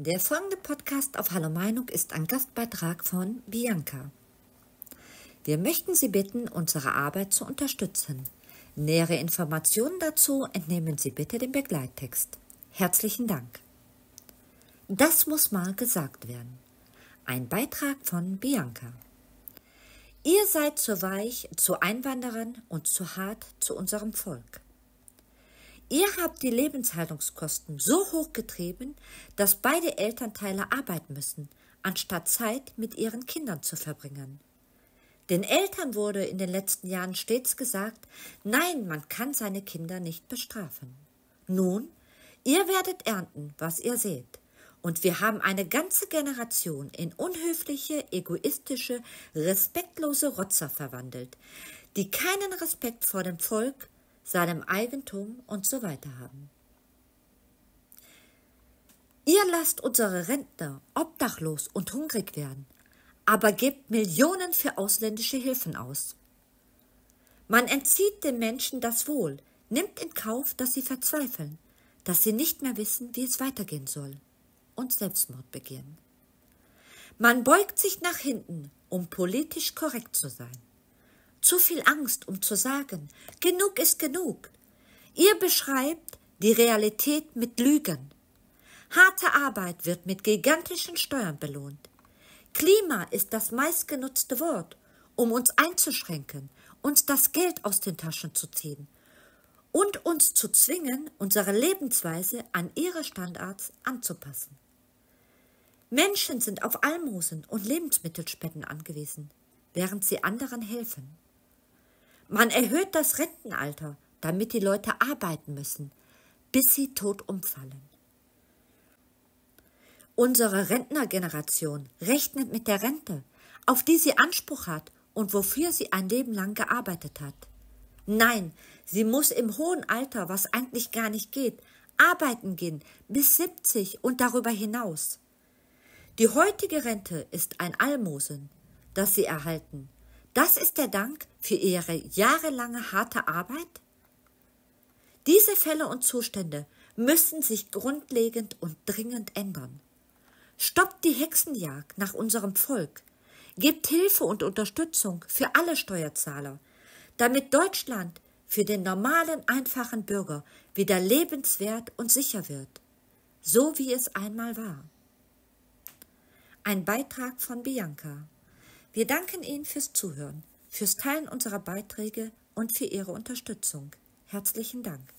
Der folgende Podcast auf Hallo Meinung ist ein Gastbeitrag von Bianca. Wir möchten Sie bitten, unsere Arbeit zu unterstützen. Nähere Informationen dazu entnehmen Sie bitte dem Begleittext. Herzlichen Dank. Das muss mal gesagt werden. Ein Beitrag von Bianca. Ihr seid zu weich zu Einwanderern und zu hart zu unserem Volk. Ihr habt die Lebenshaltungskosten so hoch getrieben, dass beide Elternteile arbeiten müssen, anstatt Zeit mit ihren Kindern zu verbringen. Den Eltern wurde in den letzten Jahren stets gesagt, nein, man kann seine Kinder nicht bestrafen. Nun, ihr werdet ernten, was ihr seht. Und wir haben eine ganze Generation in unhöfliche, egoistische, respektlose Rotzer verwandelt, die keinen Respekt vor dem Volk, seinem Eigentum und so weiter haben. Ihr lasst unsere Rentner obdachlos und hungrig werden, aber gebt Millionen für ausländische Hilfen aus. Man entzieht den Menschen das Wohl, nimmt in Kauf, dass sie verzweifeln, dass sie nicht mehr wissen, wie es weitergehen soll und Selbstmord begehen. Man beugt sich nach hinten, um politisch korrekt zu sein zu viel Angst, um zu sagen, genug ist genug. Ihr beschreibt die Realität mit Lügen. Harte Arbeit wird mit gigantischen Steuern belohnt. Klima ist das meistgenutzte Wort, um uns einzuschränken, uns das Geld aus den Taschen zu ziehen und uns zu zwingen, unsere Lebensweise an ihre Standards anzupassen. Menschen sind auf Almosen und Lebensmittelspenden angewiesen, während sie anderen helfen. Man erhöht das Rentenalter, damit die Leute arbeiten müssen, bis sie tot umfallen. Unsere Rentnergeneration rechnet mit der Rente, auf die sie Anspruch hat und wofür sie ein Leben lang gearbeitet hat. Nein, sie muss im hohen Alter, was eigentlich gar nicht geht, arbeiten gehen bis 70 und darüber hinaus. Die heutige Rente ist ein Almosen, das sie erhalten, das ist der Dank für ihre jahrelange harte Arbeit? Diese Fälle und Zustände müssen sich grundlegend und dringend ändern. Stoppt die Hexenjagd nach unserem Volk. Gebt Hilfe und Unterstützung für alle Steuerzahler, damit Deutschland für den normalen, einfachen Bürger wieder lebenswert und sicher wird, so wie es einmal war. Ein Beitrag von Bianca. Wir danken Ihnen fürs Zuhören, fürs Teilen unserer Beiträge und für Ihre Unterstützung. Herzlichen Dank.